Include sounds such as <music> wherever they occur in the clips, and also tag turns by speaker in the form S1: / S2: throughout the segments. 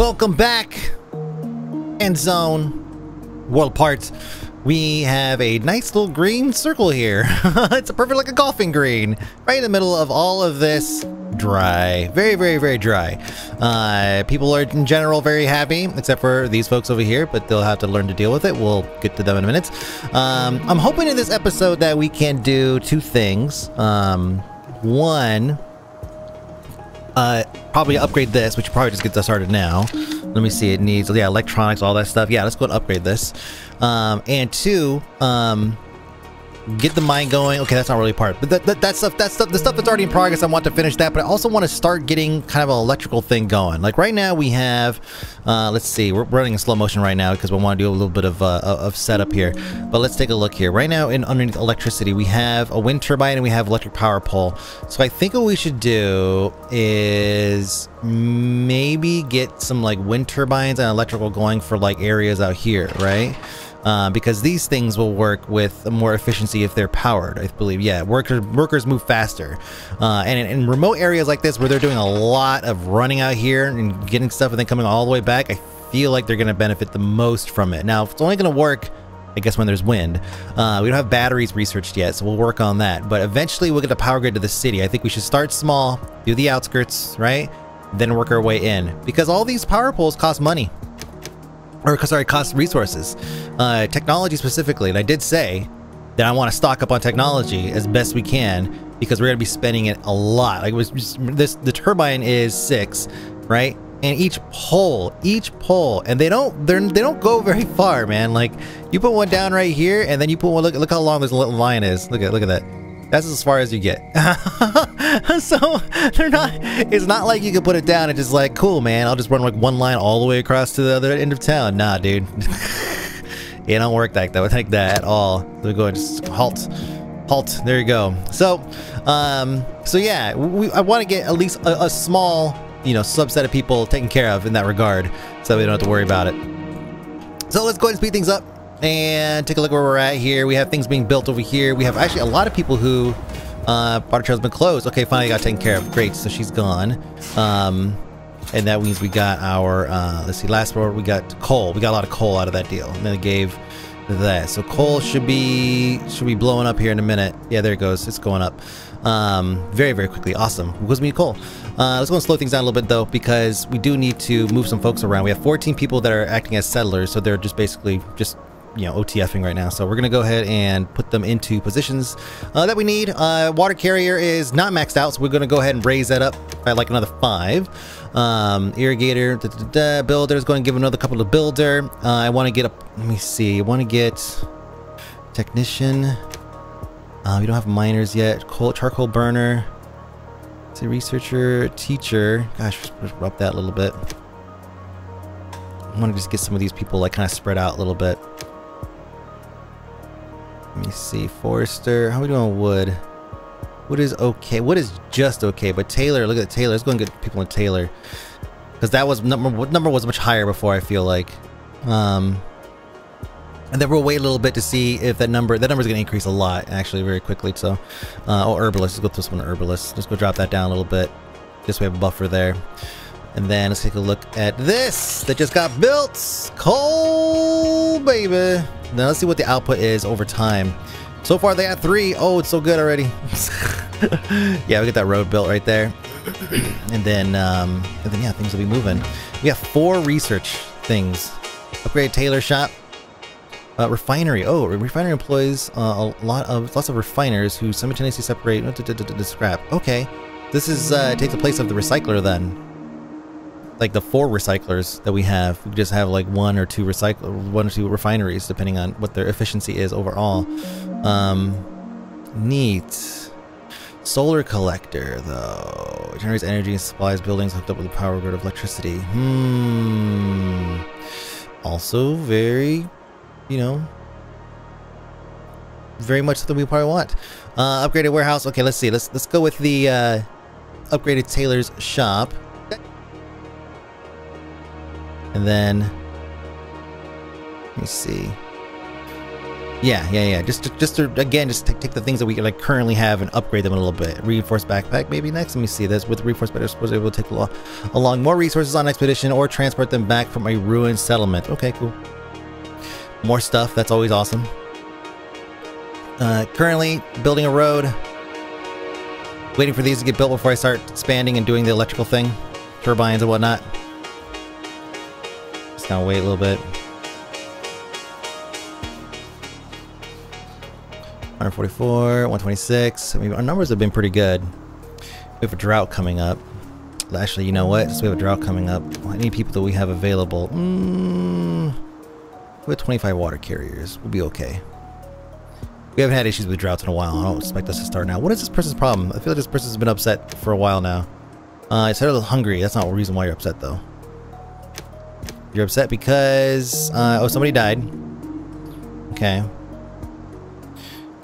S1: Welcome back, Endzone, World Apart. We have a nice little green circle here. <laughs> it's a perfect like a golfing green, right in the middle of all of this dry. Very, very, very dry. Uh, people are in general very happy, except for these folks over here, but they'll have to learn to deal with it. We'll get to them in a minute. Um, I'm hoping in this episode that we can do two things. Um, one, uh, probably upgrade this, which probably just gets us started now. Let me see, it needs, yeah, electronics, all that stuff. Yeah, let's go and upgrade this. Um, and two, um, get the mine going. Okay, that's not really part, but that, that, that stuff, that stuff, the stuff that's already in progress, I want to finish that, but I also want to start getting kind of an electrical thing going. Like right now we have, uh, let's see, we're running in slow motion right now because we want to do a little bit of, uh, of setup here, but let's take a look here. Right now in underneath electricity, we have a wind turbine and we have electric power pole. So I think what we should do is maybe get some like wind turbines and electrical going for like areas out here, right? Uh, because these things will work with more efficiency if they're powered. I believe, yeah, workers workers move faster, uh, and in, in, remote areas like this where they're doing a lot of running out here and getting stuff and then coming all the way back, I feel like they're going to benefit the most from it. Now, it's only going to work. I guess when there's wind. Uh, we don't have batteries researched yet, so we'll work on that. But eventually we'll get a power grid to the city. I think we should start small, do the outskirts, right? Then work our way in. Because all these power poles cost money or sorry, cost resources, uh, technology specifically. And I did say that I want to stock up on technology as best we can because we're going to be spending it a lot. Like it was just, this, the turbine is six, right? And each pole, each pole, and they don't, they're, they don't go very far, man. Like you put one down right here, and then you put one. Look, look how long this little line is. Look at, look at that. That's as far as you get. <laughs> so they're not. It's not like you can put it down and just like, cool, man. I'll just run like one line all the way across to the other end of town. Nah, dude. <laughs> it don't work like that. Like that at all. So go and just halt, halt. There you go. So, um, so yeah, we, I want to get at least a, a small, you know, subset of people taken care of in that regard, so we don't have to worry about it. So let's go ahead and speed things up and take a look where we're at here. We have things being built over here. We have actually a lot of people who uh, Barter Trail's been closed. Okay, finally got taken care of. Great, so she's gone. Um, and that means we got our, uh, let's see, last row we got coal. We got a lot of coal out of that deal. And then it gave that. So coal should be, should be blowing up here in a minute. Yeah, there it goes. It's going up. Um, very, very quickly. Awesome. Because we need coal. Uh, let's go and slow things down a little bit though, because we do need to move some folks around. We have 14 people that are acting as settlers, so they're just basically just you know OTFing right now. So we're gonna go ahead and put them into positions uh, that we need. Uh, water carrier is not maxed out, so we're gonna go ahead and raise that up by like another five. Um, irrigator, da, da, da, builder is going to give another couple to builder. Uh, I want to get a. Let me see. I want to get technician. Uh, we don't have miners yet. Coal, charcoal burner. It's a researcher, teacher. Gosh, rub that a little bit. I want to just get some of these people like kind of spread out a little bit. Let me see. Forester. How are we doing wood? Wood is okay. Wood is just okay. But tailor, look at the tailor. Let's go and get people in tailor. Because that was number number was much higher before, I feel like. Um, and then we'll wait a little bit to see if that number that number is going to increase a lot actually very quickly. So, uh, oh, herbalist. Let's go to this one, herbalist. Let's go drop that down a little bit. Just we have a buffer there. And then let's take a look at this that just got built. Coal, baby. Now let's see what the output is over time. So far they got three. Oh, it's so good already. <laughs> yeah, we get that road built right there. <clears throat> and then, um, and then yeah, things will be moving. We have four research things. Upgrade tailor shop. Uh, refinery. Oh, refinery employs uh, a lot of lots of refiners who simultaneously separate the scrap. Okay, this is uh, takes the place of the recycler then like the four recyclers that we have. We just have like one or two recycle, one or two refineries, depending on what their efficiency is overall. Um, neat. Solar collector, though. It generates energy and supplies buildings hooked up with a power grid of electricity. Hmm. Also very, you know, very much something we probably want. Uh, upgraded warehouse. Okay, let's see. Let's let's go with the uh, upgraded tailor's shop. And then, let me see. Yeah, yeah, yeah. Just, just to again, just take, take the things that we like currently have and upgrade them a little bit. Reinforced backpack, maybe next. Let me see this. With reinforced backpack, suppose to take along, along more resources on expedition or transport them back from a ruined settlement. Okay, cool. More stuff. That's always awesome. Uh, currently building a road. Waiting for these to get built before I start expanding and doing the electrical thing, turbines and whatnot. Just gonna wait a little bit. 144, 126. I mean, our numbers have been pretty good. We have a drought coming up. Actually, you know what? Just we have a drought coming up. How many people do we have available? Mm, we have 25 water carriers. We'll be okay. We haven't had issues with droughts in a while. I don't expect us to start now. What is this person's problem? I feel like this person's been upset for a while now. Uh, I said a little hungry. That's not a reason why you're upset, though. You're upset because... Uh, oh, somebody died. Okay.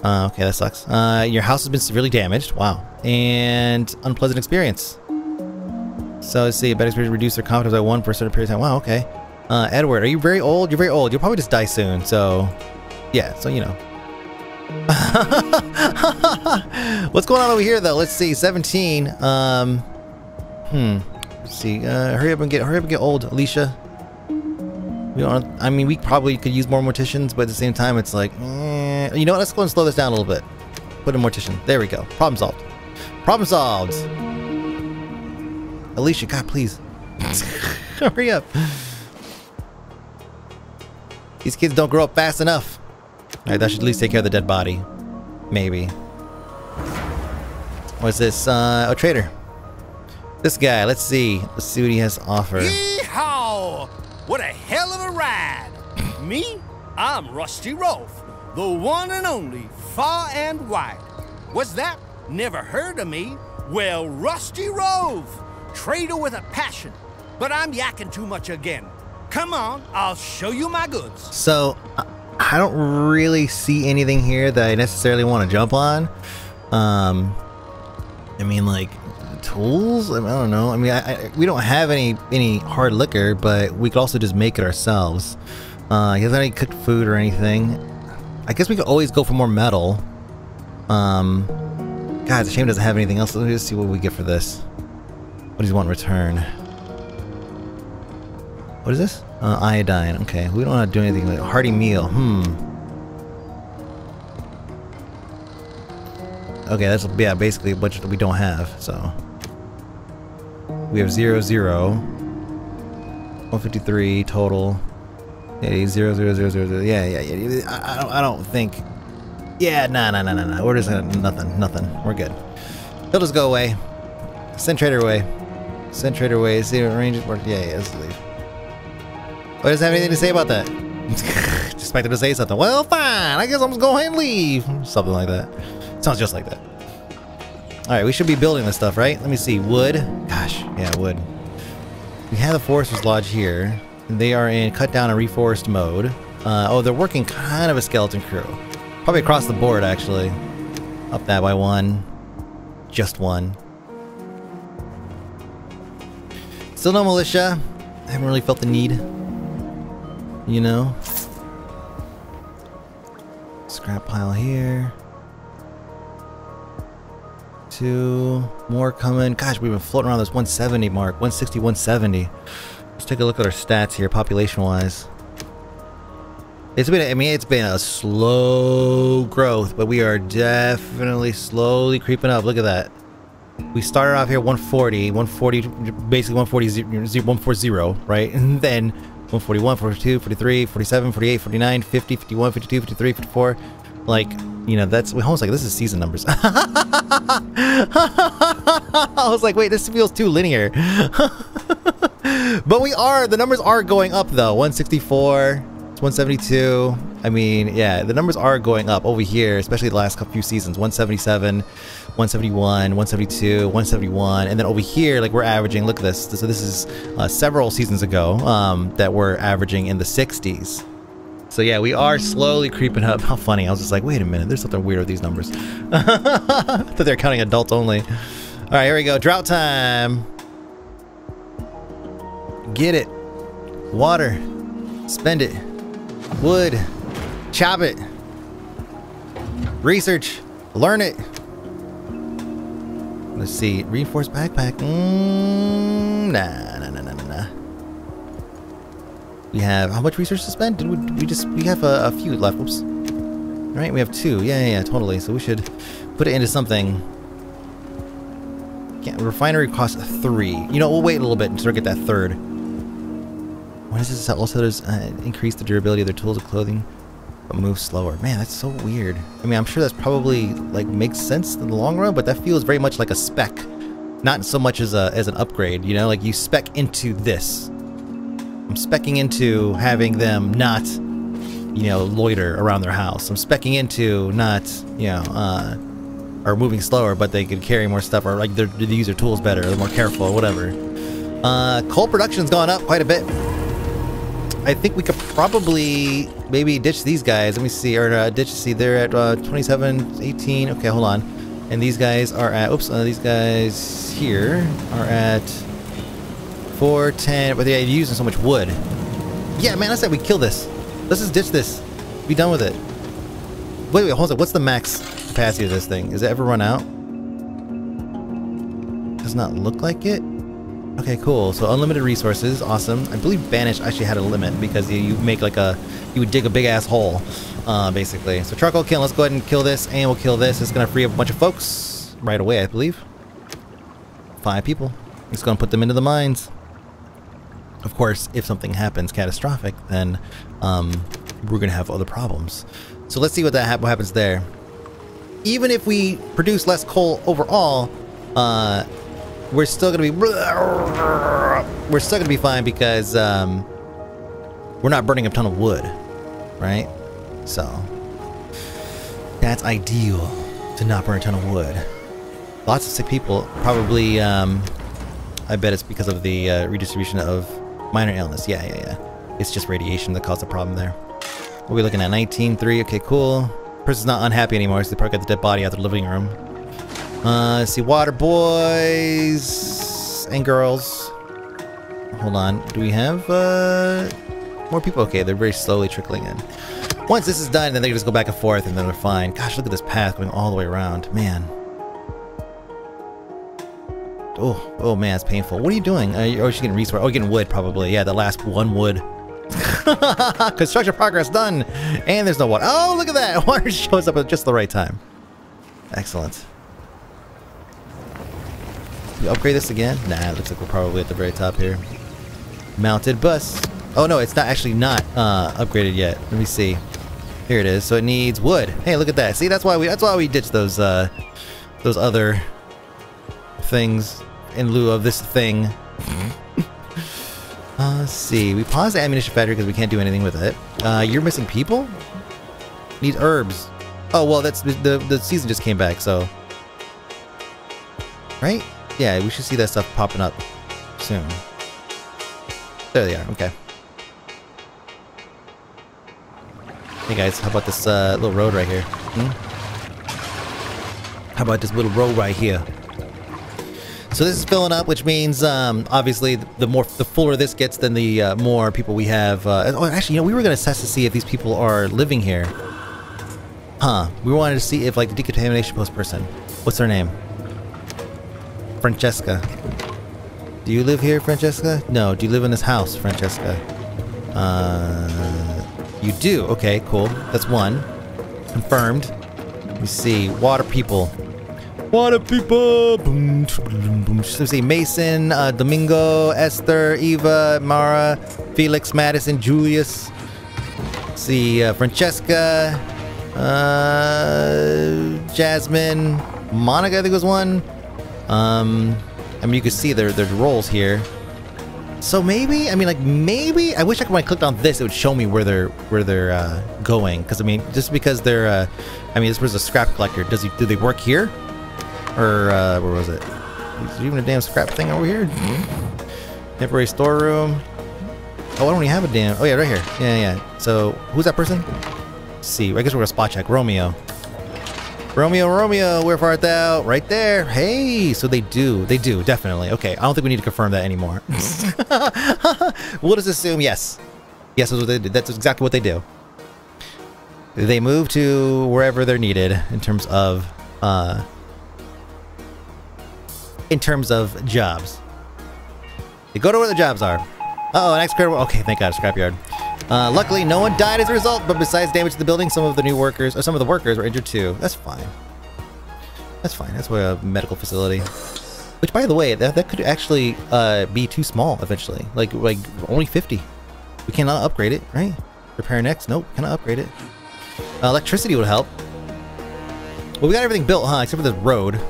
S1: Uh, okay, that sucks. Uh, your house has been severely damaged. Wow. And unpleasant experience. So let's see, bad experience reduce their confidence by one for a certain period of time. Wow, okay. Uh, Edward, are you very old? You're very old. You'll probably just die soon. So, yeah, so you know. <laughs> What's going on over here, though? Let's see, 17. Um, hmm. Let's see. Uh, hurry up and get hurry up and get old, Alicia. We don't. I mean, we probably could use more morticians, but at the same time, it's like, eh. you know what? Let's go and slow this down a little bit. Put a mortician. There we go. Problem solved. Problem solved. Alicia, God, please. <laughs> Hurry up. These kids don't grow up fast enough. Alright, that should at least take care of the dead body. Maybe. What's this? Uh, a trader. This guy, let's see. Let's see what he has to offer.
S2: Yeehaw! What a hell of a ride! Me? I'm Rusty Rolf, the one and only, far and wide. What's that? Never heard of me? Well, Rusty Rove, trader with a passion. But I'm yakking too much again. Come on, I'll show you my goods.
S1: So, I don't really see anything here that I necessarily want to jump on. Um, I mean, like tools. I, mean, I don't know. I mean, I, I, we don't have any any hard liquor, but we could also just make it ourselves. Uh, he doesn't any cooked food or anything. I guess we could always go for more metal. Um, God, it's a shame it doesn't have anything else. Let me just see what we get for this. What does he want in return? What is this? Uh, iodine. Okay, we don't want to do anything like hearty meal. Hmm. Okay, that's yeah, basically that we don't have. So we have zero zero. 153 total. Yeah, zero zero zero zero zero. Yeah, yeah, yeah. I, I don't. I don't think. Yeah, nah, nah, nah, nah, nah. We're just gonna nothing, nothing. We're good. He'll just go away. Send trader away. Send trader away. See what ranges work. Yeah, yeah. Let's leave. Oh, what does have anything to say about that? <laughs> just expect him to say something. Well, fine. I guess I'm just going ahead and leave. Something like that. Sounds just like that. Alright, we should be building this stuff, right? Let me see. Wood. Gosh, yeah, it would. We have the Forester's Lodge here. They are in cut down and reforest mode. Uh, oh, they're working kind of a skeleton crew. Probably across the board, actually. Up that by one. Just one. Still no militia. I haven't really felt the need. You know? Scrap pile here. Two more coming. Gosh, we've been floating around this 170 mark. 160, 170. Let's take a look at our stats here, population-wise. It's been, I mean, it's been a slow growth, but we are definitely slowly creeping up. Look at that. We started off here 140, 140, basically 140, 140, right? <laughs> And then 141, 42, 43, 47, 48, 49, 50, 51, 52, 53, 54. Like, you know, that's almost like this is season numbers. <laughs> I was like, wait, this feels too linear. <laughs> but we are, the numbers are going up though. 164, 172. I mean, yeah, the numbers are going up over here, especially the last few seasons. 177, 171, 172, 171, and then over here, like we're averaging. Look at this. So this is uh, several seasons ago um, that we're averaging in the 60s. So yeah, we are slowly creeping up. How funny! I was just like, wait a minute, there's something weird with these numbers. <laughs> that they're counting adults only. All right, here we go. Drought time. Get it. Water. Spend it. Wood. Chop it. Research. Learn it. Let's see. Reinforced backpack. Mm, nah, nah, nah. We have how much research to spend? Did we, we just we have a, a few left? Oops. All right, we have two. Yeah, yeah, yeah, totally. So we should put it into something. Yeah, refinery costs three. You know, we'll wait a little bit until we get that third. What is this? Also, does uh, increase the durability of their tools and clothing, but move slower. Man, that's so weird. I mean, I'm sure that's probably like makes sense in the long run, but that feels very much like a spec, not so much as a as an upgrade. You know, like you spec into this. I'm specking into having them not, you know, loiter around their house. I'm specking into not, you know, uh, are moving slower, but they could carry more stuff, or like they use their tools better, they're more careful, or whatever. Uh, coal production's gone up quite a bit. I think we could probably maybe ditch these guys. Let me see, or uh, ditch. See, they're at uh, 27, 18. Okay, hold on. And these guys are at. Oops, uh, these guys here are at 410. But they're using so much wood. Yeah, man, I said we kill this. Let's just ditch this. Be done with it. Wait, wait, hold on. What's the max capacity of this thing? Is it ever run out? Does not look like it. Okay, cool. So unlimited resources, awesome. I believe Banished actually had a limit because you, you make like a, you would dig a big ass hole, uh, basically. So charcoal kiln, let's go ahead and kill this, and we'll kill this. It's gonna free up a bunch of folks right away, I believe. Five people. It's gonna put them into the mines. Of course, if something happens catastrophic, then um, we're gonna have other problems. So let's see what that ha what happens there. Even if we produce less coal overall, uh, we're still gonna be <laughs> we're still gonna be fine because um, we're not burning a ton of wood, right? So that's ideal to not burn a ton of wood. Lots of sick people. Probably, um, I bet it's because of the uh, redistribution of minor illness. Yeah, yeah, yeah. It's just radiation that caused the problem there. What are we looking at? 19.3. Okay, cool. Person's not unhappy anymore, so they probably got the dead body out of the living room. Uh, let's see, water boys and girls. Hold on, do we have uh, more people? Okay, they're very slowly trickling in. Once this is done, then they can just go back and forth, and then they're fine. Gosh, look at this path going all the way around, man. Oh, oh man, it's painful. What are you doing? Uh, oh, she's getting resource. Oh, getting wood probably. Yeah, the last one wood. <laughs> Construction progress done, and there's no water. Oh, look at that! <laughs> Water shows up at just the right time. Excellent. We upgrade this again? Nah, looks like we're probably at the very top here. Mounted bus. Oh no, it's not actually not uh, upgraded yet. Let me see. Here it is. So it needs wood. Hey, look at that. See, that's why we that's why we ditched those uh, those other things in lieu of this thing. <laughs> uh, let's see. We pause the ammunition factory because we can't do anything with it. Uh, you're missing people. Need herbs. Oh well, that's the the season just came back, so right. Yeah, we should see that stuff popping up soon. There they are, okay. Hey guys, how about this uh, little road right here? Hmm? How about this little road right here? So this is filling up, which means um, obviously the more the fuller this gets, then the uh, more people we have. Uh, oh, actually, you know, we were gonna assess to see if these people are living here. Huh? We wanted to see if like the decontamination post person. What's her name? Francesca. Do you live here, Francesca? No. Do you live in this house, Francesca? Uh, you do. Okay, cool. That's one. Confirmed. Let me see. Water people. People. Boom, boom, boom. Let's see. Mason, uh, Domingo, Esther, Eva, Mara, Felix, Madison, Julius. Let's see. Uh, Francesca. Uh, Jasmine. Monica, I think was one. Um, I mean, you can see their their roles here. So maybe, I mean, like maybe, I wish I could, when I clicked on this, it would show me where they're where they're uh, going. Because I mean, just because they're, uh, I mean, this was a scrap collector. Does he do they work here, or uh, where was it? Is even a damn scrap thing over here? Temporary storeroom. Oh, I don't even have a damn. Oh yeah, right here. Yeah, yeah. So who's that person? Let's see, I guess we're gonna spot check Romeo. Romeo, Romeo, where art thou? Right there. Hey, so they do. They do, definitely. Okay, I don't think we need to confirm that anymore. <laughs> we'll just assume yes. Yes, that's what they. That's exactly what they do. they move to wherever they're needed in terms of uh, in terms of jobs. They go to where the jobs are. Uh oh, an excavator. Okay, thank God, scrapyard. Uh, luckily, no one died as a result, but besides damage to the building, some of the new workers, or some of the workers, were injured too. That's fine. That's fine. That's why a medical facility. <laughs> Which, by the way, that, that could actually uh, be too small eventually. Like, like only 50. We cannot upgrade it, right? Repair next? Nope, cannot upgrade it. Uh, electricity would help. Well, we got everything built, huh? Except for this road.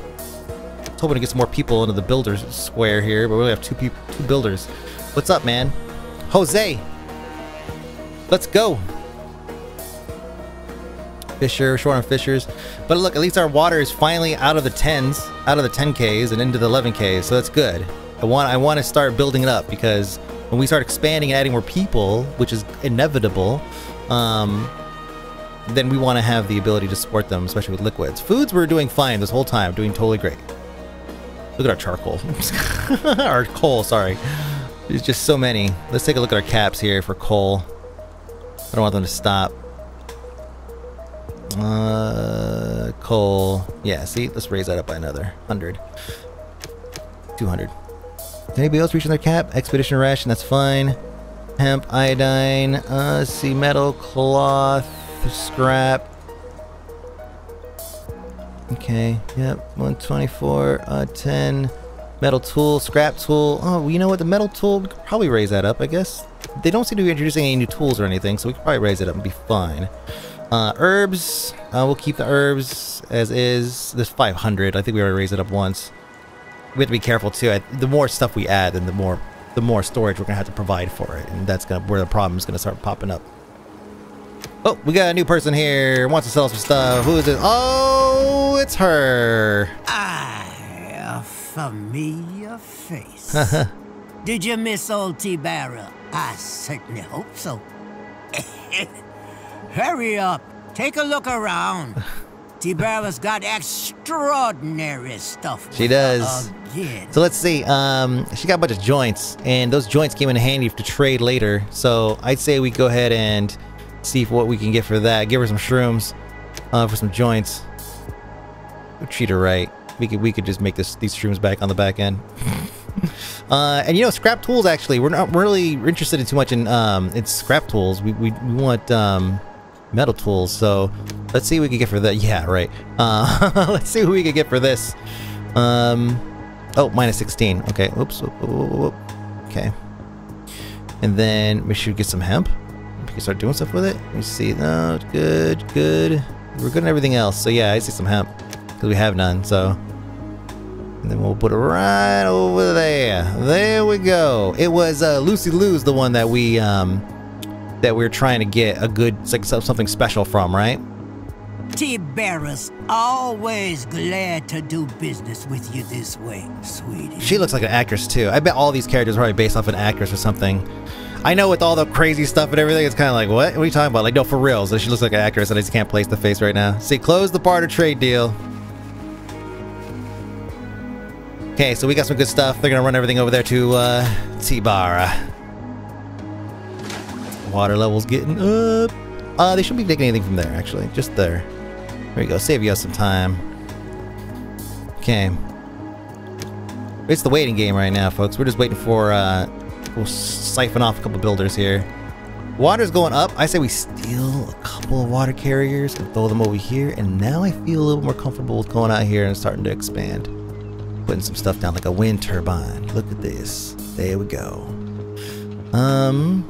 S1: Was hoping to get some more people into the builders square here, but we only have two people, two builders. What's up, man? Jose! Let's go! Fisher, short on Fishers. But look, at least our water is finally out of the 10s, out of the 10Ks and into the 11Ks, so that's good. I want I want to start building it up because when we start expanding and adding more people, which is inevitable, um, then we want to have the ability to support them, especially with liquids. Foods we're doing fine this whole time, doing totally great. Look at our charcoal. <laughs> our coal, sorry. There's just so many. Let's take a look at our caps here for coal. I don't want them to stop. Uh, coal. Yeah, see? Let's raise that up by another 100. 200. Anybody else reaching their cap? Expedition ration, that's fine. Hemp, iodine, uh, see, metal, cloth, scrap. Okay, yep, 124, uh, 10. Metal tool, scrap tool. Oh, you know what? The metal tool, could probably raise that up, I guess. They don't seem to be introducing any new tools or anything, so we could probably raise it up and be fine. Uh, herbs, uh, we'll keep the herbs as is. This 500, I think we already raised it up once. We have to be careful too. I, the more stuff we add, then the more the more storage we're gonna have to provide for it, and that's gonna where the problem is gonna start popping up. Oh, we got a new person here. Wants to sell some stuff. Who is it? Oh, it's her.
S3: Aye, a familiar face. <laughs> Did you miss old T-Barrel? I certainly hope so. <laughs> Hurry up. Take a look around. <laughs> T-Barrel's got extraordinary stuff.
S1: She does.
S3: Again.
S1: So let's see. Um, she got a bunch of joints, and those joints came in handy to trade later. So I'd say we go ahead and see what we can get for that. Give her some shrooms uh, for some joints. We'll treat her right. We could we could just make this these shrooms back on the back end. <laughs> uh, and you know, scrap tools. Actually, we're not really interested in too much in um, in scrap tools. We we, we want um, metal tools. So let's see what we can get for that. <laughs> Yeah, right. Uh, <laughs> let's see what we can get for this. Um, oh, minus 16. Okay. Oops. Okay. And then we should get some hemp. We start doing stuff with it. Let me see. No, good, good. We're good on everything else. So yeah, I see some hemp because we have none. So. And then we'll put it right over there. There we go. It was uh, Lucy Lou's the one that we um, that we are trying to get a good like something special from, right?
S3: T-Barrel's always glad to do business with you this way, sweetie.
S1: She looks like an actress too. I bet all these characters are probably based off an actress or something. I know with all the crazy stuff and everything, it's kind of like, what? What are you talking about? Like, no, for real. So she looks like an actress, and I just can't place the face right now. See, close the barter trade deal. Okay, so we got some good stuff. They're gonna run everything over there to uh, T-Bar. Water levels getting up. Uh, they shouldn't be taking anything from there, actually. Just there. There you go. Save you some time. Okay. It's the waiting game right now, folks. We're just waiting for, uh, we'll siphon off a couple builders here. Water's going up. I say we steal a couple of water carriers and throw them over here. And now I feel a little more comfortable with going out here and starting to expand. Putting some stuff down like a wind turbine. Look at this. There we go. Um,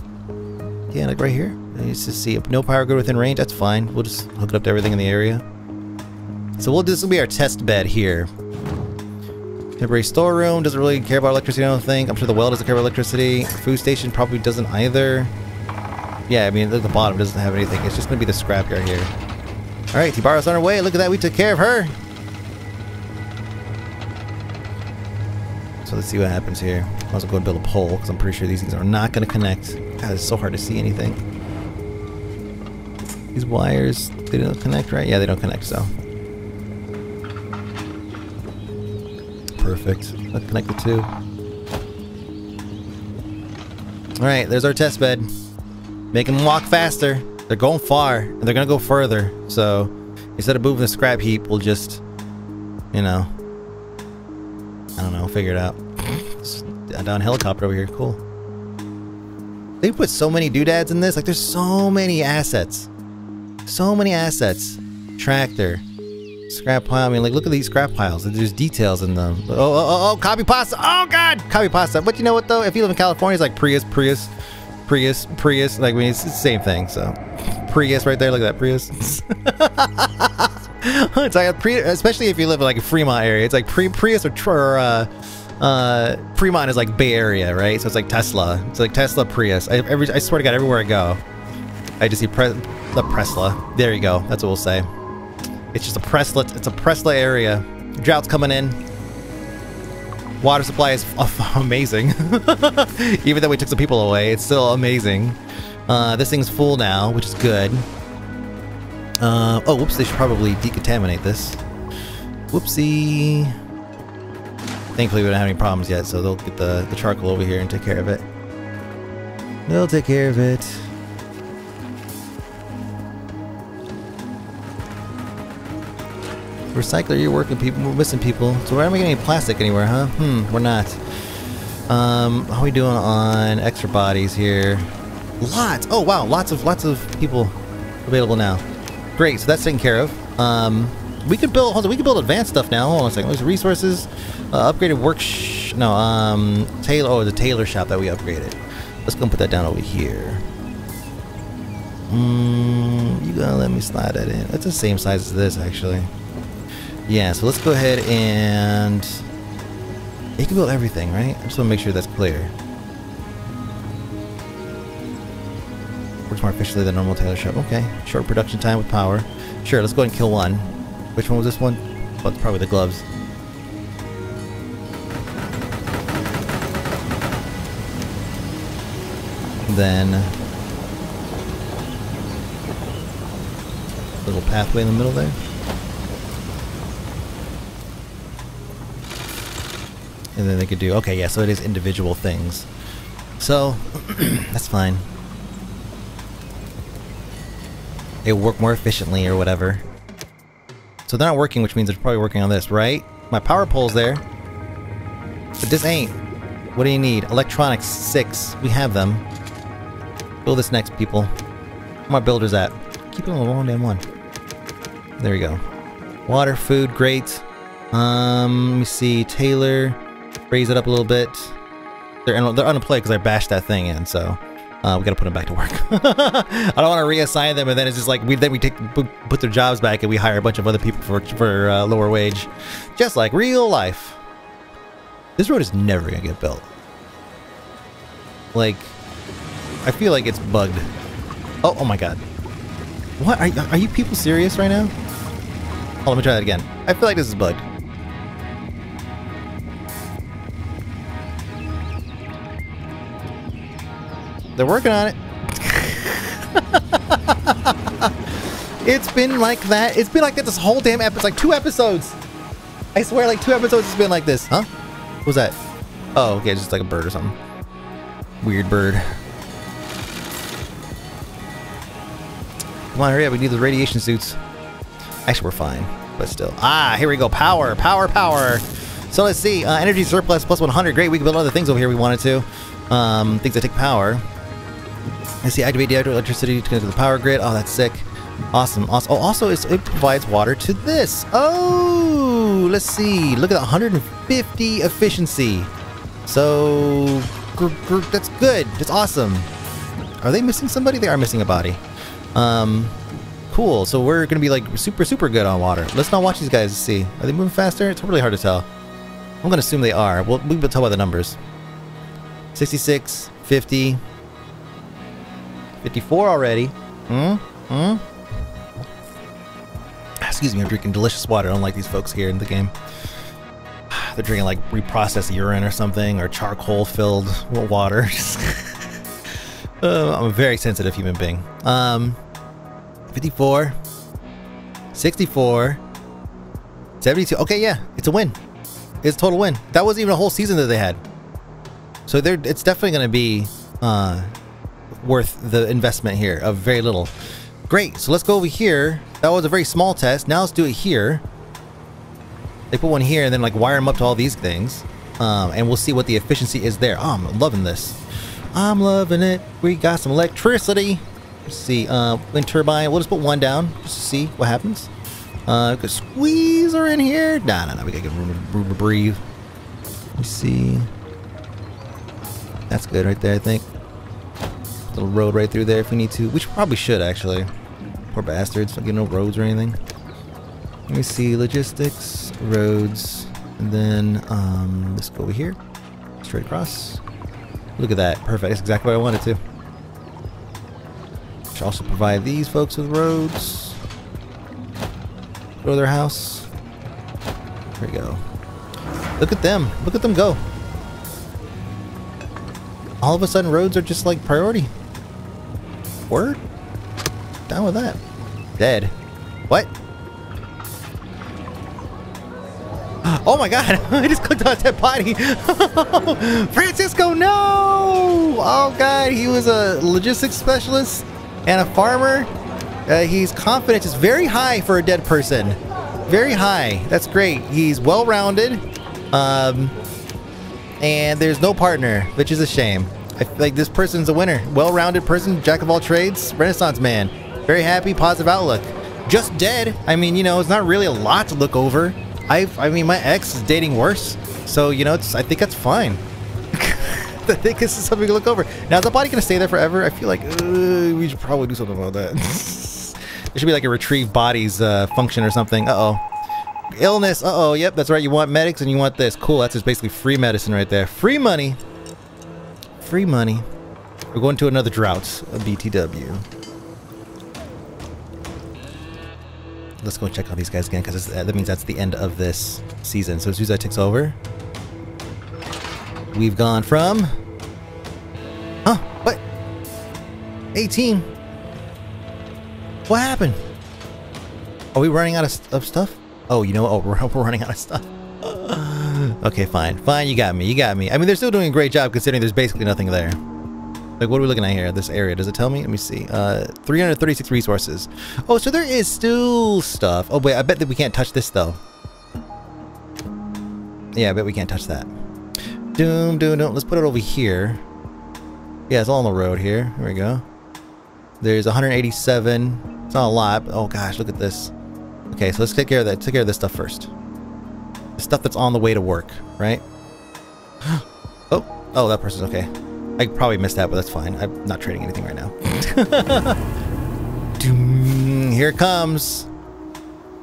S1: yeah, like right here. Let's just see. No power grid within range. That's fine. We'll just hook it up to everything in the area. So we'll this will be our test bed here. Temporary storeroom doesn't really care about electricity. I don't think. I'm sure the well doesn't care about electricity. Food station probably doesn't either. Yeah, I mean at the bottom doesn't have anything. It's just gonna be the scrapyard here. All right, T-Bar's on her way. Look at that. We took care of her. So let's see what happens here. I was going to build a pole because I'm pretty sure these things are not going to connect. God, it's so hard to see anything. These wires, they don't connect, right? Yeah, they don't connect, so. Perfect. Let's connect the two. Alright, there's our test bed. Make them walk faster. They're going far, and they're gonna go further. So instead of moving the scrap heap, we'll just, you know, I don't know, figure it out. down helicopter over here, cool. They put so many doodads in this. Like, there's so many assets. So many assets. Tractor. Scrap pile. I mean, like, look at these scrap piles. There's details in them. Oh, oh, oh, oh, copy pasta. Oh, God. Copy pasta. But you know what, though? If you live in California, it's like Prius, Prius, Prius, Prius. Like, I mean, it's the same thing, so. Prius right there. Look at that Prius. <laughs> it's like a Prius, especially if you live in like a Fremont area. It's like pre Prius or, or uh, uh, Fremont is like Bay Area, right? So it's like Tesla. It's like Tesla Prius. I, every, I swear to God, everywhere I go, I just see pre the Presla. There you go. That's what we'll say. It's just a Presla. It's a Presla area. Drought's coming in. Water supply is <laughs> amazing. <laughs> Even though we took some people away, it's still amazing. Uh, this thing's full now, which is good. Uh, oh, whoops, they should probably decontaminate this. Whoopsie. Thankfully, we don't have any problems yet, so they'll get the, the charcoal over here and take care of it. They'll take care of it. Recycler, you're working people, we're missing people. So why aren't we getting any plastic anywhere, huh? Hmm, we're not. Um, how are we doing on extra bodies here? Lots! Oh wow, lots of lots of people available now. Great, so that's taken care of. Um, we could build, hold on, we could build advanced stuff now. Hold on a second. There's resources, uh, upgraded work, no, um, tailor, oh, the tailor shop that we upgraded. Let's go and put that down over here. Mm, you gonna let me slide that in? It's the same size as this, actually. Yeah, so let's go ahead and... You can build everything, right? I just want to make sure that's clear. Works more efficiently than normal tailor shop. Okay. Short production time with power. Sure, let's go ahead and kill one. Which one was this one? Oh, it's probably the gloves. then little pathway in the middle there. And then they could do, okay, yeah, so it is individual things. So, <clears throat> that's fine. It will work more efficiently or whatever. So they're not working, which means they're probably working on this, right? My power pole's there. But this ain't. What do you need? Electronics, six. We have them. Build this next, people. Where my builders at? Keep it on the wrong damn one. There we go. Water, food, great. Um, let me see. Tailor. Raise it up a little bit. They're, they're unemployed because I bashed that thing in, so uh, we gotta put them back to work. <laughs> I don't want to reassign them, and then it's just like we then we take put their jobs back, and we hire a bunch of other people for for uh, lower wage, just like real life. This road is never gonna get built. Like, I feel like it's bugged. Oh, oh my god. What are are you people serious right now? Oh, let me try that again. I feel like this is bugged. They're working on it. <laughs> it's been like that. It's been like that this whole damn episode. Like two episodes. I swear, like two episodes has been like this. Huh? What was that? Oh, okay, just like a bird or something. Weird bird. Come on, hurry up. We need the radiation suits. Actually, we're fine, but still. Ah, here we go. Power, power, power. So let's see. Uh, energy surplus plus 100. Great. We can build other things over here we wanted to. Um, things that take power. I see activate the electricity to connect to the power grid. Oh, that's sick. Awesome. awesome. Oh, also, it provides water to this. Oh, let's see. Look at that, 150 efficiency. So, that's good. That's awesome. Are they missing somebody? They are missing a body. Um, cool. So we're going to be like super, super good on water. Let's not watch these guys to see. Are they moving faster? It's really hard to tell. I'm going to assume they are. We'll, we will tell by the numbers. 66, 50, 54 already. Hmm? Hmm? Excuse me, I'm drinking delicious water, unlike these folks here in the game. <sighs> They're drinking like reprocessed urine or something, or charcoal filled water. <laughs> <laughs> uh, I'm a very sensitive human being. Um, 54, 64, 72. Okay, yeah, it's a win. It's a total win. That wasn't even a whole season that they had. So they're, it's definitely going to be uh, worth the investment here of very little. Great, so let's go over here. That was a very small test. Now let's do it here. They put one here and then like wire them up to all these things. Um, and we'll see what the efficiency is there. Oh, I'm loving this. I'm loving it. We got some electricity. Let's see, uh, wind turbine. We'll just put one down just to see what happens. Uh, could squeeze her in here. Nah, nah, nah. We gotta get room, room to breathe. Let's see. That's good right there, I think. Little road right through there if we need to. Which probably should, actually. Poor bastards. Don't get no roads or anything. Let me see. Logistics, roads, and then um, let's go over here. Straight across. Look at that. Perfect. That's exactly what I wanted to. Should also provide these folks with roads. Go to their house. There we go. Look at them. Look at them go. All of a sudden, roads are just like priority. Word? Down with that. Dead. What? <gasps> Oh my god, <laughs> I just clicked on that body. <laughs> Francisco, no! Oh god, he was a logistics specialist and a farmer. Uh, he's confidence is very high for a dead person. Very high. That's great. He's well-rounded. Um, and there's no partner, which is a shame. I feel like this person's a winner. Well-rounded person, jack of all trades, renaissance man. Very happy, positive outlook. Just dead. I mean, you know, it's not really a lot to look over. I I mean, my ex is dating worse. So, you know, it's I think that's fine. <laughs> I think this is something to look over. Now, is the body going to stay there forever? I feel like uh, we should probably do something about that. <laughs> there should be like a retrieve bodies uh, function or something. Uh-oh. Illness. Uh-oh. Yep, that's right. You want medics and you want this. Cool. That's just basically free medicine right there. Free money. Free money. We're going to another drought. A BTW. Let's go check out these guys again because that means that's the end of this season. So that takes over, we've gone from... Huh? What? 18? What happened? Are we running out of, of stuff? Oh, you know what? Oh, <laughs> we're, we're running out of stuff. <laughs> okay, fine. Fine, you got me. You got me. I mean, they're still doing a great job considering there's basically nothing there. Like, what are we looking at here? This area. Does it tell me? Let me see. Uh, 336 resources. Oh, so there is still stuff. Oh, wait. I bet that we can't touch this, though. Yeah, I bet we can't touch that. Doom, doom, doom. Let's put it over here. Yeah, it's all on the road here. There we go. There's 187. It's not a lot. But, oh, gosh. Look at this. Okay, so let's take care of that. Take care of this stuff first. Stuff that's on the way to work, right? <gasps> oh, oh, that person's okay. I probably missed that, but that's fine. I'm not trading anything right now. <laughs> Here it comes.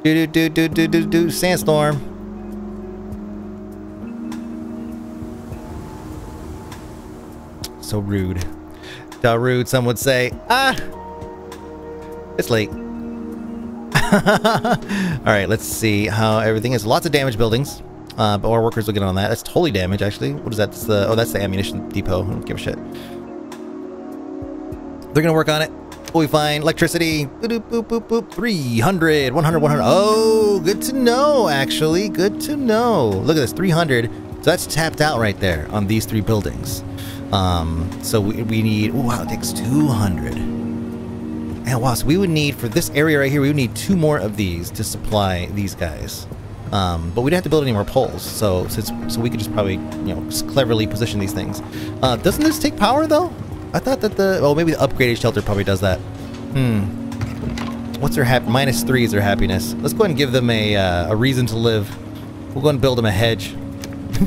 S1: Do do do do do do do sandstorm. So rude. How rude some would say. Ah, it's late. <laughs> All right, let's see how everything is. Lots of damage buildings. Uh, but our workers will get on that. That's totally damage, actually. What is that? That's the, oh, that's the ammunition depot. I don't give a shit. They're to work on it. We'll be fine. Electricity. Boop, boop, boop, boop. 300, 100, 100. Oh, good to know, actually. Good to know. Look at this, 300. So that's tapped out right there on these three buildings. Um, so we, we need, oh, wow, it takes 200. And wow, so we would need, for this area right here, we would need two more of these to supply these guys. Um, but we don't have to build any more poles, so since so we could just probably you know cleverly position these things. Uh, doesn't this take power though? I thought that the oh maybe the upgraded shelter probably does that. Hmm. What's their hap minus three is their happiness. Let's go ahead and give them a uh, a reason to live. We'll go and build them a hedge. <laughs>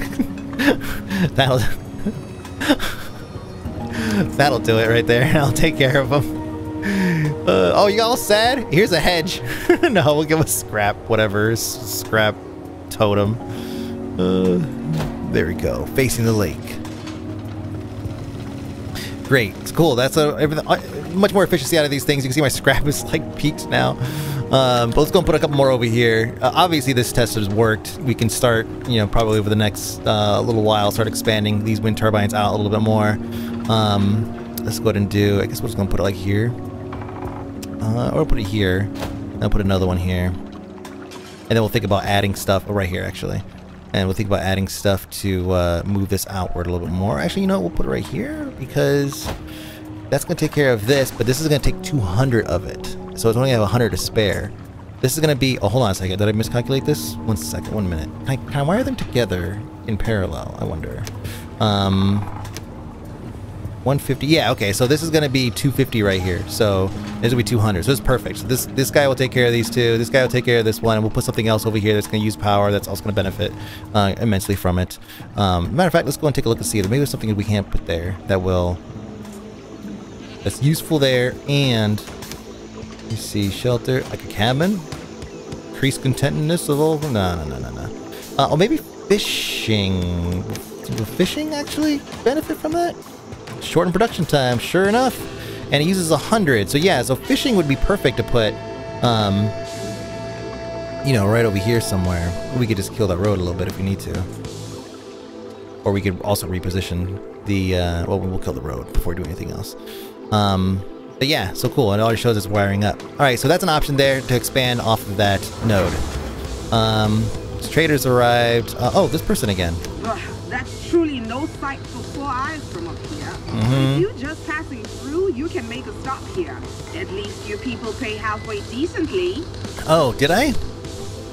S1: that'll <laughs> that'll do it right there. <laughs> I'll take care of them. Uh, oh, you all sad? Here's a hedge. <laughs> no, we'll give a scrap, whatever, scrap totem. Uh, there we go, facing the lake. Great, it's cool. That's a everything, uh, much more efficiency out of these things. You can see my scrap is like peaked now. Um, but let's go and put a couple more over here. Uh, obviously, this test has worked. We can start, you know, probably over the next uh, little while, start expanding these wind turbines out a little bit more. Um, let's go ahead and do. I guess we're just gonna put it like here. Uh, or put it here. I'll put another one here. And then we'll think about adding stuff oh, right here, actually. And we'll think about adding stuff to uh, move this outward a little bit more. Actually, you know, we'll put it right here because That's going to take care of this, but this is going to take 200 of it. So it's only have 100 to spare. This is going to be... Oh, hold on a second. Did I miscalculate this? One second. One minute. Can I, can I wire them together in parallel? I wonder. Um, 150. Yeah, okay. So this is going to be 250 right here. So this will be 200. So it's perfect. So this this guy will take care of these two. This guy will take care of this one. And we'll put something else over here that's going to use power. That's also going to benefit uh, immensely from it. Um, matter of fact, let's go and take a look and see. Maybe there's something we can't put there that will that's useful there. And you see shelter, like a cabin. Increase contentedness of all. No, no, no, no, no. Uh, oh, maybe fishing. Will fishing actually benefit from that? Shorten production time, sure enough. And it uses 100. So yeah, so fishing would be perfect to put, um, you know, right over here somewhere. We could just kill that road a little bit if we need to. Or we could also reposition the, uh, well, we'll kill the road before we do anything else. Um, but yeah, so cool. It already shows it's wiring up. All right, so that's an option there to expand off of that node. Um, traders arrived. Uh, oh, this person again.
S4: Ugh, that's truly no sight for four eyes here. If you're just passing through, you can make a stop here. At least your people pay halfway decently.
S1: Oh, did I?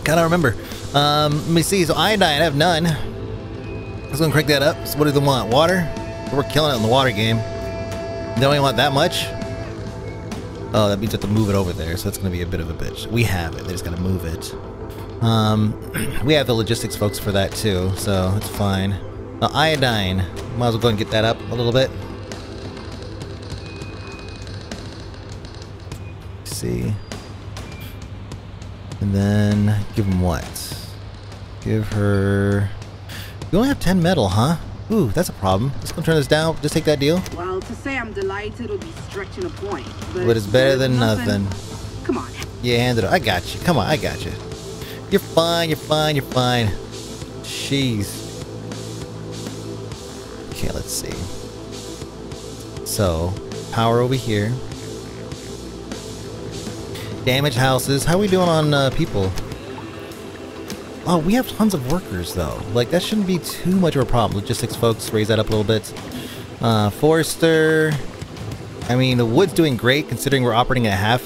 S1: Gotta remember. Um, let me see. So iodine, I have none. Let's go and crank that up. So what do they want? Water? We're killing it in the water game. They only want that much? Oh, that means you have to move it over there, so it's going to be a bit of a bitch. We have it, they just got to move it. Um, <clears throat> we have the logistics folks for that too, so it's fine. The iodine, might as well go and get that up a little bit. See. And then give him what? Give her... You only have 10 metal, huh? Ooh, that's a problem. Let's go turn this down. Just take that deal.
S4: Well, to say I'm delighted would be stretching a point. But,
S1: But it's better than
S4: nothing.
S1: nothing.
S4: Come on.
S1: Yeah, hand it. I got you. Come on, I got you. You're fine. You're fine. You're fine. Jeez. Okay, let's see. So, power over here. Damage houses. How are we doing on uh, people? Oh, we have tons of workers though. Like that shouldn't be too much of a problem. Logistics folks, raise that up a little bit. Uh, Forester. I mean, the wood's doing great considering we're operating at half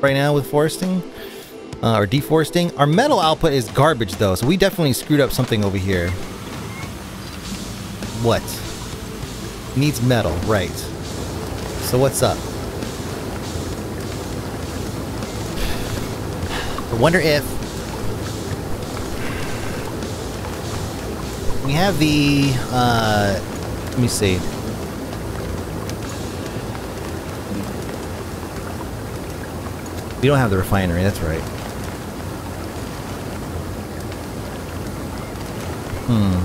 S1: right now with foresting uh, or deforesting. Our metal output is garbage though, so we definitely screwed up something over here. What? Needs metal, right. So what's up? I wonder if we have the uh let me see. We don't have the refinery, that's right. Hmm.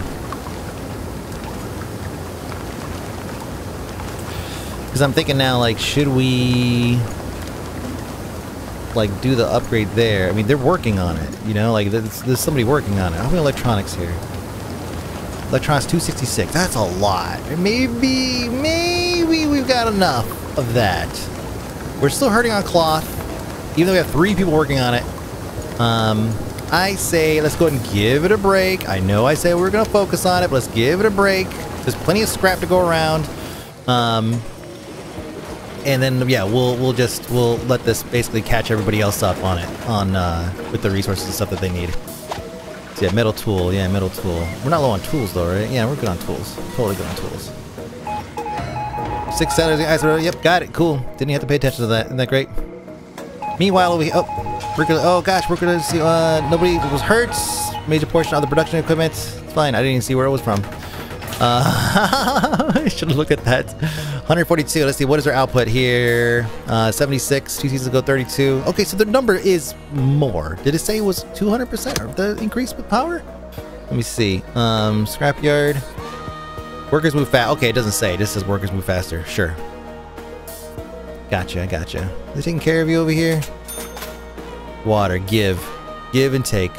S1: Because I'm thinking now, like, should we like do the upgrade there? I mean, they're working on it, you know. Like, there's, there's somebody working on it. How many electronics here? Electronics 266. That's a lot. Maybe, maybe we've got enough of that. We're still hurting on cloth, even though we have three people working on it. Um, I say let's go ahead and give it a break. I know I say we're gonna focus on it, but let's give it a break. There's plenty of scrap to go around. Um, and then yeah, we'll we'll just we'll let this basically catch everybody else up on it on uh, with the resources and stuff that they need. So yeah, metal tool. Yeah, metal tool. We're not low on tools though, right? Yeah, we're good on tools. Totally good on tools. Six Saturday guys. Yep, got it. Cool. Didn't have to pay attention to that? Isn't that great? Meanwhile, here, oh, we're. Oh gosh, we're gonna see. Uh, nobody was hurt. Major portion of the production equipment. It's fine. I didn't even see where it was from. Uh, <laughs> I should look at that. 142. Let's see. What is our output here? Uh, 76. Two seasons ago, 32. Okay, so the number is more. Did it say it was 200% of the increase with power? Let me see. Um, scrapyard. Workers move fast. Okay, it doesn't say. This says workers move faster. Sure. Gotcha, gotcha. They taking care of you over here? Water, give. Give and take.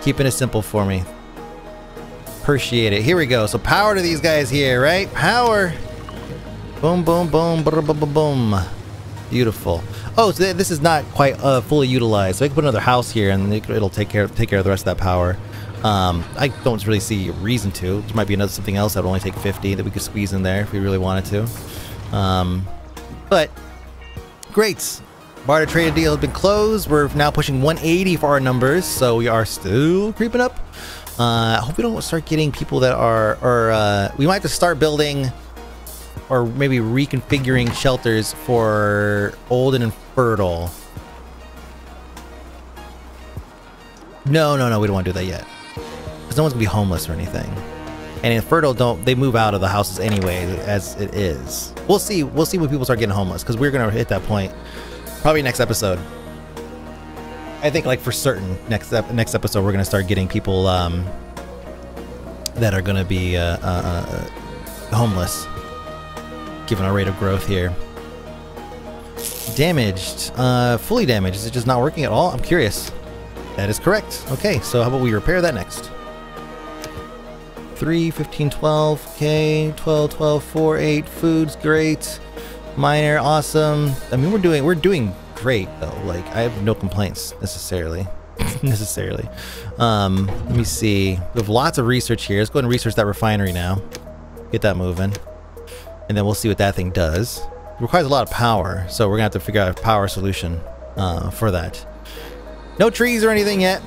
S1: Keeping it simple for me. Appreciate it. Here we go. So power to these guys here, right? Power. Boom, boom, boom, boom, boom, boom, boom. Beautiful. Oh, so th this is not quite uh, fully utilized. So I can put another house here, and it- it'll take care take care of the rest of that power. Um, I don't really see a reason to. There might be another something else that would only take 50 that we could squeeze in there if we really wanted to. Um, but great. Barter trade deal has been closed. We're now pushing 180 for our numbers, so we are still creeping up. Uh, I hope we don't start getting people that are, or uh, we might have to start building or maybe reconfiguring shelters for old and infertile. No, no, no, we don't want to do that yet. Because no one's going to be homeless or anything. And infertile don't, they move out of the houses anyway as it is. We'll see, we'll see when people start getting homeless because we're going to hit that point probably next episode. I think like for certain next ep- next episode we're going to start getting people um, that are going to be uh, uh, uh, homeless given our rate of growth here. Damaged. Uh, fully damaged. Is it just not working at all? I'm curious. That is correct. Okay, so how about we repair that next? 3, 15, 12. Okay, 12, 12, 4, 8. Food's great. Minor, awesome. I mean, we're doing we're doing great though. Like, I have no complaints necessarily. <laughs> necessarily. Um, let me see. We have lots of research here. Let's go and research that refinery now. Get that moving and then we'll see what that thing does. It requires a lot of power, so we're gonna have to figure out a power solution uh, for that. No trees or anything yet.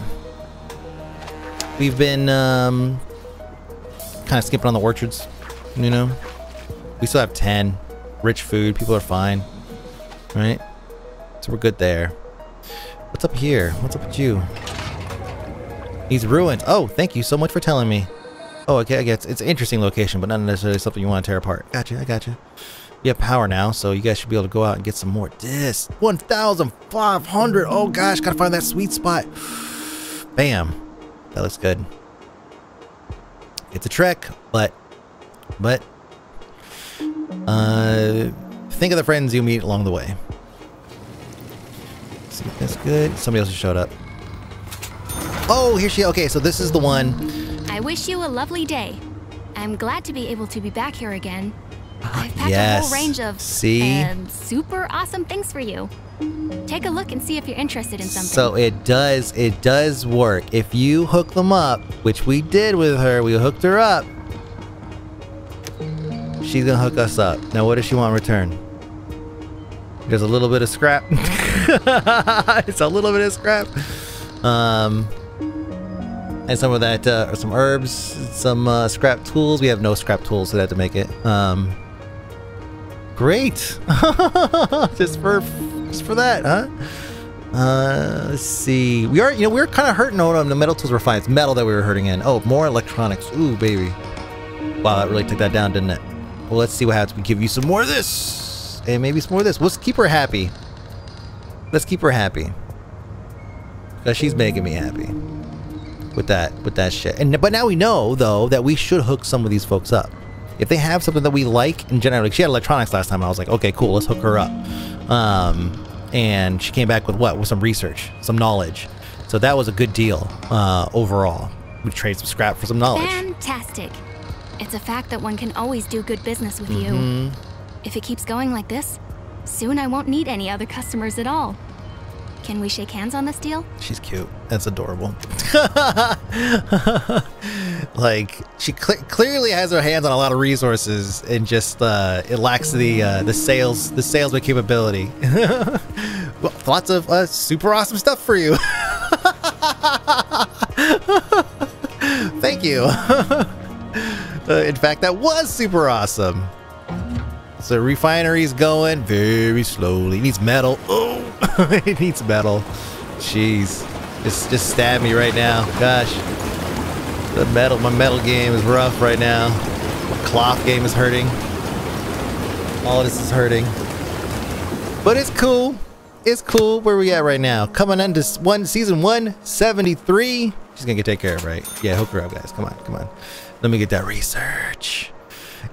S1: We've been um, kind of skipping on the orchards, you know. We still have 10. Rich food, people are fine, right? So we're good there. What's up here? What's up with you? He's ruined. Oh, thank you so much for telling me. Oh, okay, I guess it's an interesting location, but not necessarily something you want to tear apart. Gotcha, I gotcha. You have power now, so you guys should be able to go out and get some more discs. 1,500! Oh gosh, gotta find that sweet spot. <sighs> Bam. That looks good. It's a trek, but, but, uh, think of the friends you meet along the way. See that's good. Somebody else just showed up. Oh, here she, okay, so this is the one
S5: I wish you a lovely day. I'm glad to be able to be back here again.
S1: Ah,
S5: I've packed
S1: yes.
S5: a whole range of
S1: See?
S5: um, super awesome things for you. Take a look and see if you're interested in something.
S1: So it does, it does work. If you hook them up, which we did with her, we hooked her up. She's gonna hook us up. Now, what does she want in return? There's a little bit of scrap. <laughs> it's a little bit of scrap. Um, and some of that, uh, some herbs, some uh, scrap tools. We have no scrap tools, so that to make it. Um, great. <laughs> just for, just for that, huh? Uh, let's see. We are, you know, we are kind of hurting on them. The metal tools were fine. It's metal that we were hurting in. Oh, more electronics. Ooh, baby. Wow, that really took that down, didn't it? Well, let's see what happens. We give you some more of this, and maybe some more of this. Let's keep her happy. Let's keep her happy, because she's making me happy with that with that shit. And but now we know though that we should hook some of these folks up. If they have something that we like in general, like she had electronics last time, I was like, okay, cool, let's hook her up. Um, and she came back with what? With some research, some knowledge. So that was a good deal uh, overall. We trade some scrap for some knowledge.
S5: Fantastic. It's a fact that one can always do good business with you.
S1: Mm-hmm.
S5: If it keeps going like this, soon I won't need any other customers at all. Can we shake hands on this deal?
S1: She's cute. That's adorable. <laughs> like she cl- clearly has her hands on a lot of resources, and just uh, it lacks the uh, the sales the salesman capability. <laughs> well, lots of uh, super awesome stuff for you. <laughs> Thank you. Uh, in fact, that was super awesome. So refinery's going very slowly. Needs metal. Oh, <laughs> it needs metal. Jeez, just just stab me right now. Gosh, the metal, my metal game is rough right now. My cloth game is hurting. All this is hurting, but it's cool. It's cool. Where we at right now? Coming into one season one seventy three. She's gonna get taken care of, right? Yeah, hook her up, guys. Come on, come on. Let me get that research.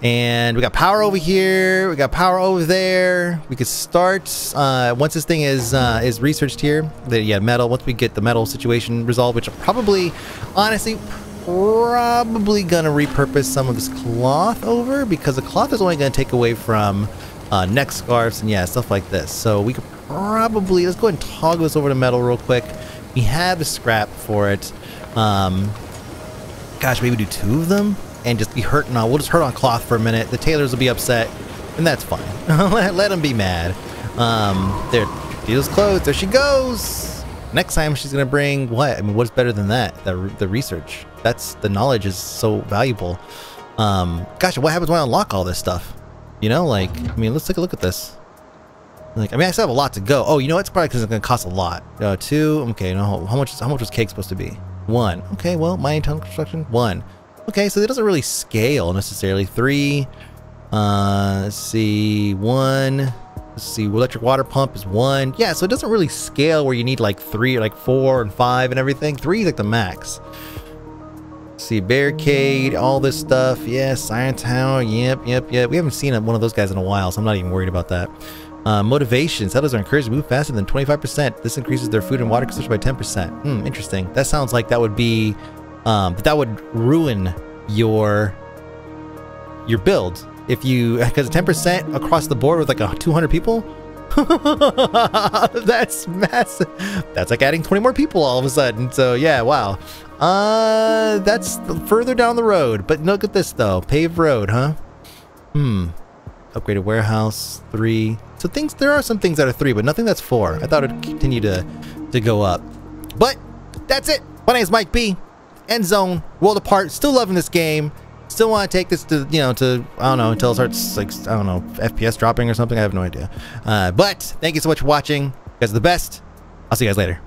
S1: And we got power over here. We got power over there. We could start uh, once this thing is uh, is researched here. The yeah metal. Once we get the metal situation resolved, which I'm probably, honestly, probably gonna repurpose some of this cloth over because the cloth is only gonna take away from uh, neck scarves and yeah stuff like this. So we could probably let's go ahead and toggle this over to metal real quick. We have the scrap for it. Um, gosh, maybe do two of them and just be hurting on. We'll just hurt on cloth for a minute. The tailors will be upset and that's fine. <laughs> let, let them be mad. Um, there, deal's closed. There she goes. Next time she's gonna bring what? I mean, what's better than that? The the research. That's the knowledge is so valuable. Um, gosh, what happens when I unlock all this stuff? You know, like, I mean, let's take a look at this. Like, I mean, I still have a lot to go. Oh, you know what? It's probably because it's gonna cost a lot. Uh, two. Okay, no. How much? How much was cake supposed to be? One. Okay, well, mining tunnel construction. One. Okay, so it doesn't really scale necessarily. Three. Uh, let's see. One. Let's see. Electric water pump is one. Yeah, so it doesn't really scale where you need like three, or like four and five and everything. Three is like the max. See, barricade, all this stuff. Yes, Iron Tower. Yep, yep, yep. We haven't seen one of those guys in a while, so I'm not even worried about that. Uh, motivation. Settlers are encouraged to move faster than 25%. This increases their food and water consumption by 10%. Hmm, interesting. That sounds like that would be, um, that would ruin your, your build. If you, <laughs> because 10% across the board with like a 200 people, <laughs> that's massive. That's like adding 20 more people all of a sudden. So yeah, wow. Uh, that's further down the road. But look at this though. Paved road, huh? Hmm. Upgraded warehouse, three. So things, there are some things that are three, but nothing that's four. I thought it'd continue to, to go up. But that's it. My name is Mike B. Endzone, World Apart. Still loving this game. Still want to take this to, you know, to, I don't know, until it starts, like, I don't know, FPS dropping or something. I have no idea. Uh, but thank you so much for watching. You guys are the best. I'll see you guys later.